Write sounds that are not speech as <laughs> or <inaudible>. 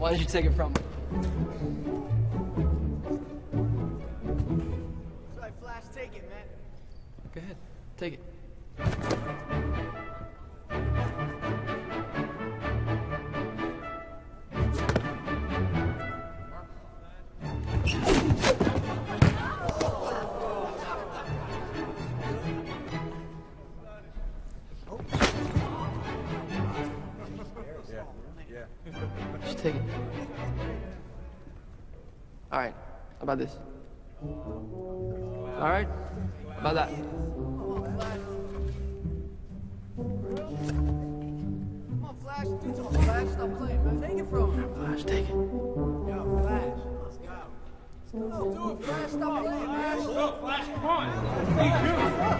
Why did you take it from me? Sorry, Flash, take it, man. Go ahead. Take it. Just oh, <laughs> take it. All right. How about this? All right. How about that? Come on, Flash. Do something, Flash. Stop playing, man. Take it from him. Flash, take it. Yo, Flash. Let's go. Let's go. Do it, Flash. Stop playing, man. Flash, come on.